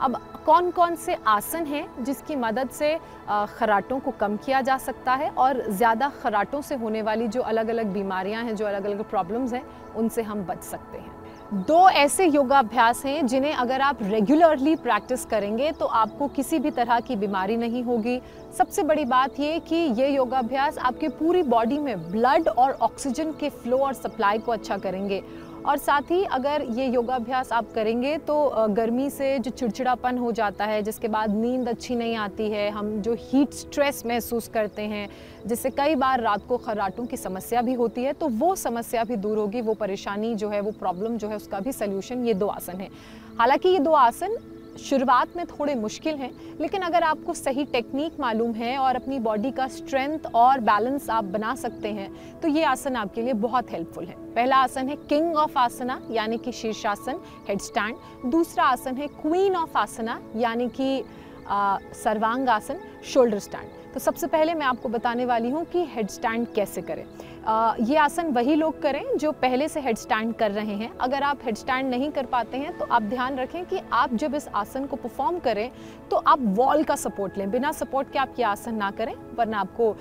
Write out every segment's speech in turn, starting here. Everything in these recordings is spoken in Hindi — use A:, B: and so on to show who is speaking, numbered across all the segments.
A: अब कौन कौन से आसन हैं जिसकी मदद से खराटों को कम किया जा सकता है और ज़्यादा खराटों से होने वाली जो अलग अलग बीमारियाँ हैं, जो अलग अलग प्रॉब्लम्स हैं, उनसे हम बच सकते हैं। दो ऐसे योगाभ्यास हैं जिन्हें अगर आप रेगुलरली प्रैक्टिस करेंगे तो आपको किसी भी तरह की बीमारी नहीं होगी। सबसे बड़ी बात ये कि ये योगाभ्यास आपके पूरी बॉडी में ब्लड और ऑक्सीजन के फ्लो और सप्लाई को अच्छा करेंगे। और साथ ही अगर ये योगाभ्यास आप करेंगे तो गर्मी से जो चिड़चिड़ापन हो जाता है, जिसके बाद नींद अच्छी नहीं आती है, हम जो हीट स्ट्रेस महसूस करते हैं, जिससे कई बार रात को खराटों की समस्या भी होती है तो वो समस्या भी दूर होगी, वो परेशानी जो है, वो प्रॉब्लम जो है, उसका भी सल्यूशन ये दो आसन है। हालाँकि ये दो आसन शुरुआत में थोड़े मुश्किल हैं, लेकिन अगर आपको सही टेक्निक मालूम है और अपनी बॉडी का स्ट्रेंथ और बैलेंस आप बना सकते हैं तो ये आसन आपके लिए बहुत हेल्पफुल है। पहला आसन है किंग ऑफ़ आसना यानी कि शीर्षासन हेड स्टैंड दूसरा आसन है क्वीन ऑफ़ आसना यानी कि सर्वांग आसन शोल्डर स्टैंड तो सबसे पहले मैं आपको बताने वाली हूँ कि हेड स्टैंड कैसे करें। ये आसन वही लोग करें जो पहले से हेड स्टैंड कर रहे हैं। अगर आप हेड स्टैंड नहीं कर पाते हैं तो आप ध्यान रखें कि आप जब इस आसन को परफॉर्म करें तो आप वॉल का सपोर्ट लें। बिना सपोर्ट के आप ये आसन ना करें वरना आपको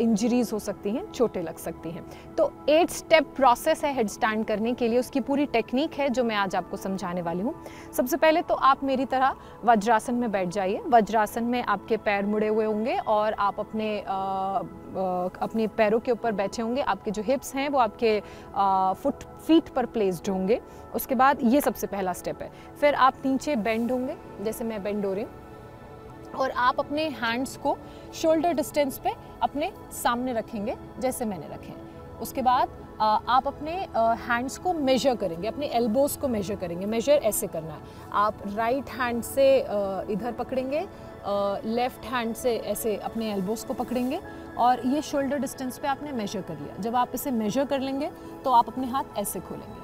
A: इंजरीज हो सकती हैं चोटें लग सकती हैं। तो एट स्टेप प्रोसेस है हेड स्टैंड करने के लिए। उसकी पूरी टेक्निक है जो मैं आज आपको समझाने वाली हूँ। सबसे पहले तो आप मेरी तरह वज्रासन में बैठ जाइए। वज्रासन में आपके पैर मुड़े हुए होंगे और आप अपने आ, अपने पैरों के ऊपर बैठे होंगे। आपके जो हिप्स हैं, वो आपके फुट फीट पर प्लेस्ड होंगे। उसके बाद ये सबसे पहला स्टेप है। फिर आप नीचे बेंड होंगे, जैसे मैं बेंड हो रही हूँ। और आप अपने हैंड्स को शोल्डर डिस्टेंस पे अपने सामने रखेंगे, जैसे मैंने रखे हैं। उसके बाद आप अपने हैंड्स को मेजर करेंगे, अपने एल्बोज़ को मेजर करेंगे। मेजर ऐसे करना है। आप राइट हैंड से इधर पकड़ेंगे लेफ़्ट हैंड से ऐसे अपने एल्बोज़ को पकड़ेंगे और ये शोल्डर डिस्टेंस पे आपने मेजर कर लिया। जब आप इसे मेजर कर लेंगे तो आप अपने हाथ ऐसे खोलेंगे।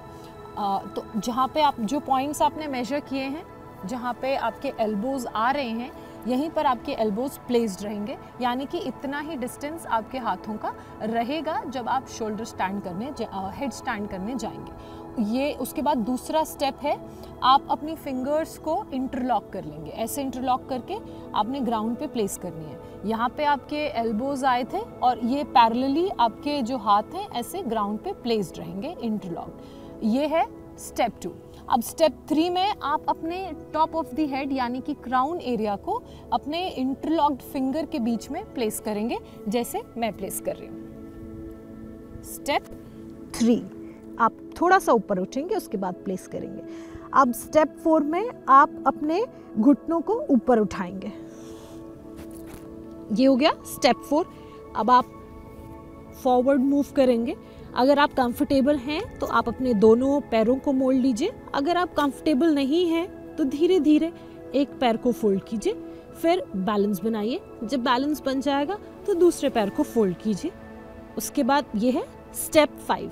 A: आ, तो जहाँ पे आप जो पॉइंट्स आपने मेजर किए हैं जहाँ पे आपके एल्बोज़ आ रहे हैं यहीं पर आपके एल्बोज प्लेस्ड रहेंगे। यानी कि इतना ही डिस्टेंस आपके हाथों का रहेगा जब आप शोल्डर स्टैंड करने हेड स्टैंड करने जाएँगे। ये उसके बाद दूसरा स्टेप है, आप अपनी फिंगर्स को इंटरलॉक कर लेंगे। ऐसे इंटरलॉक करके आपने ग्राउंड पे प्लेस करनी है। यहाँ पे आपके एल्बोज आए थे और ये पैरेलली आपके जो हाथ हैं, ऐसे ग्राउंड पे प्लेस्ड रहेंगे इंटरलॉक ये है स्टेप टू अब स्टेप थ्री में आप अपने टॉप ऑफ़ द हेड यानी कि क्राउन एरिया को अपने इंटरलॉक्ड फिंगर के बीच में प्लेस करेंगे, जैसे मैं प्लेस कर रही हूँ। स्टेप थ्री आप थोड़ा सा ऊपर उठेंगे, उसके बाद प्लेस करेंगे। अब स्टेप फोर में आप अपने घुटनों को ऊपर उठाएँगे। ये हो गया स्टेप फोर अब आप फॉरवर्ड मूव करेंगे। अगर आप कंफर्टेबल हैं तो आप अपने दोनों पैरों को मोड़ लीजिए। अगर आप कंफर्टेबल नहीं हैं तो धीरे धीरे एक पैर को फोल्ड कीजिए। फिर बैलेंस बनाइए। जब बैलेंस बन जाएगा तो दूसरे पैर को फोल्ड कीजिए। उसके बाद ये है स्टेप फाइव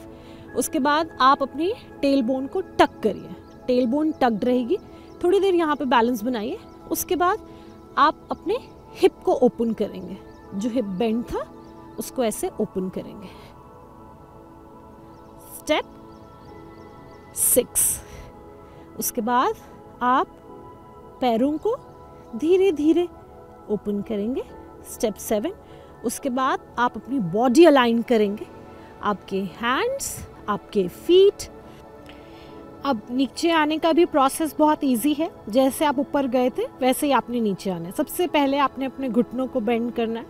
A: उसके बाद आप अपनी टेल बोन को टक करिए। टेल बोन टक्ड रहेगी। थोड़ी देर यहाँ पे बैलेंस बनाइए। उसके बाद आप अपने हिप को ओपन करेंगे। जो हिप बेंड था, उसको ऐसे ओपन करेंगे। स्टेप सिक्स उसके बाद आप पैरों को धीरे धीरे ओपन करेंगे। स्टेप सेवन उसके बाद आप अपनी बॉडी अलाइन करेंगे। आपके हैंड्स आपके फीट अब नीचे आने का भी प्रोसेस बहुत इजी है. जैसे आप ऊपर गए थे, वैसे ही आपने नीचे आना है. सबसे पहले आपने अपने घुटनों को बेंड करना है.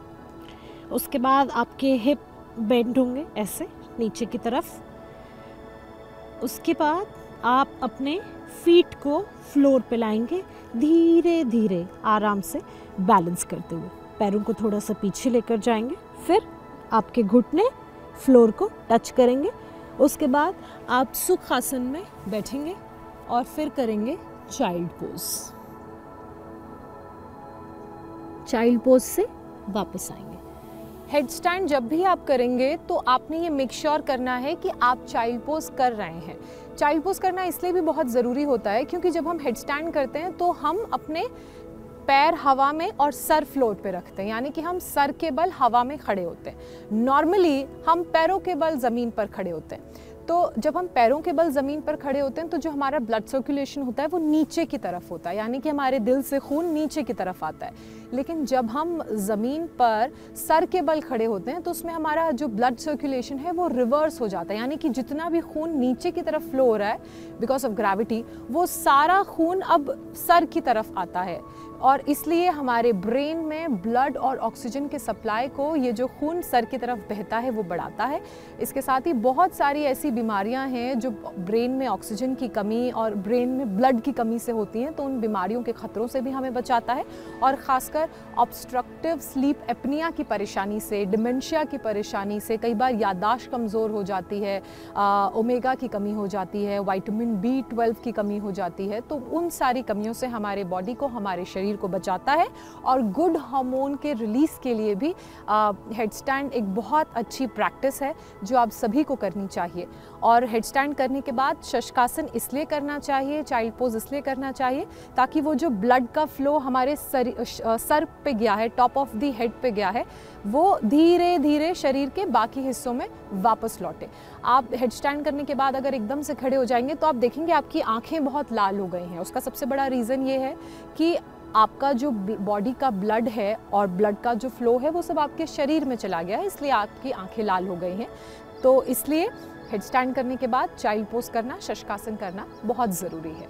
A: उसके बाद आपके हिप बेंड होंगे ऐसे, नीचे की तरफ़. उसके बाद आप अपने फीट को फ्लोर पे लाएँगे धीरे धीरे, आराम से बैलेंस करते हुए. पैरों को थोड़ा सा पीछे लेकर जाएँगे. फिर आपके घुटने फ्लोर को टच करेंगे. उसके बाद आप सुख आसन में बैठेंगे और फिर करेंगे चाइल्ड पोज चाइल्ड पोज से वापस आएँगे। हेड स्टैंड जब भी आप करेंगे तो आपने ये मेक श्योर sure करना है कि आप चाइल्ड पोज कर रहे हैं। चाइल्ड पोज करना इसलिए भी बहुत ज़रूरी होता है क्योंकि जब हम हेड स्टैंड करते हैं तो हम अपने पैर हवा में और सर फ्लोर पे रखते हैं, यानी कि हम सर के बल हवा में खड़े होते हैं। नॉर्मली हम पैरों के बल ज़मीन पर खड़े होते हैं। तो जब हम पैरों के बल ज़मीन पर खड़े होते हैं तो जो हमारा ब्लड सर्कुलेशन होता है, वो नीचे की तरफ़ होता है। यानी कि हमारे दिल से खून नीचे की तरफ़ आता है। लेकिन जब हम ज़मीन पर सर के बल खड़े होते हैं तो उसमें हमारा जो ब्लड सर्कुलेशन है, वो रिवर्स हो जाता है। यानी कि जितना भी खून नीचे की तरफ़ फ्लो हो रहा है बिकॉज़ ऑफ़ ग्रेविटी वो सारा खून अब सर की तरफ़ आता है। और इसलिए हमारे ब्रेन में ब्लड और ऑक्सीजन के सप्लाई को, ये जो खून सर की तरफ़ बहता है, वो बढ़ाता है। इसके साथ ही बहुत सारी ऐसी बीमारियाँ हैं जो ब्रेन में ऑक्सीजन की कमी और ब्रेन में ब्लड की कमी से होती हैं तो उन बीमारियों के खतरों से भी हमें बचाता है और ख़ासकर ऑब्स्ट्रक्टिव स्लीप एपनिया की परेशानी से डिमेंशिया की परेशानी से कई बार यादाश्त कमज़ोर हो जाती है ओमेगा की कमी हो जाती है वाइटामिन बी ट्वेल्व की कमी हो जाती है तो उन सारी कमियों से हमारे बॉडी को, हमारे शरीर को बचाता है और गुड हार्मोन के रिलीज़ के लिए भी हेड स्टैंड एक बहुत अच्छी प्रैक्टिस है जो आप सभी को करनी चाहिए। और हेड स्टैंड करने के बाद शशकासन इसलिए करना चाहिए चाइल्ड पोज इसलिए करना चाहिए, ताकि वो जो ब्लड का फ्लो हमारे सर सर पे गया है टॉप ऑफ़ दी हेड पे गया है, वो धीरे धीरे शरीर के बाकी हिस्सों में वापस लौटे। आप हेड स्टैंड करने के बाद अगर एकदम से खड़े हो जाएँगे तो आप देखेंगे आपकी आँखें बहुत लाल हो गई हैं। उसका सबसे बड़ा रीज़न ये है कि आपका जो बॉडी का ब्लड है और ब्लड का जो फ्लो है, वो सब आपके शरीर में चला गया है, इसलिए आपकी आँखें लाल हो गई हैं। तो इसलिए हेड स्टैंड करने के बाद चाइल्ड पोस्ट करना शशकासन करना बहुत ज़रूरी है।